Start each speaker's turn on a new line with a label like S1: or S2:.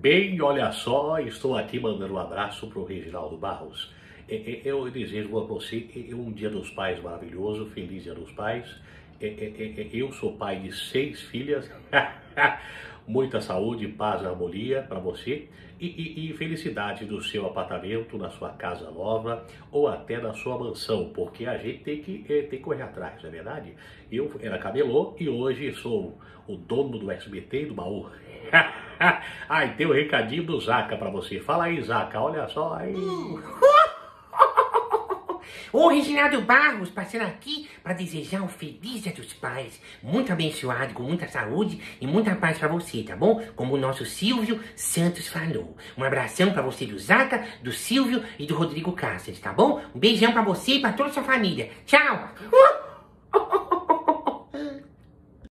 S1: Bem, olha só, estou aqui mandando um abraço para o Reginaldo Barros. Eu desejo a você um Dia dos Pais maravilhoso, feliz Dia dos Pais. Eu sou pai de seis filhas. Muita saúde, paz e harmonia para você e, e, e, felicidade do seu apartamento, na sua casa nova ou até na sua mansão, porque a gente tem que, tem que correr atrás, não é verdade? Eu era camelô e hoje sou o dono do SBT e do baú. Ai, tem um recadinho do Zaca para você. Fala aí, Zaca, olha só aí.
S2: Ô Reginaldo Barros, passando aqui para desejar um feliz dia dos pais, muito abençoado, com muita saúde e muita paz para você, tá bom? Como o nosso Silvio Santos falou. Um abração para você do Zaca, do Silvio e do Rodrigo Cáceres, tá bom? Um beijão para você e para toda a sua família. Tchau!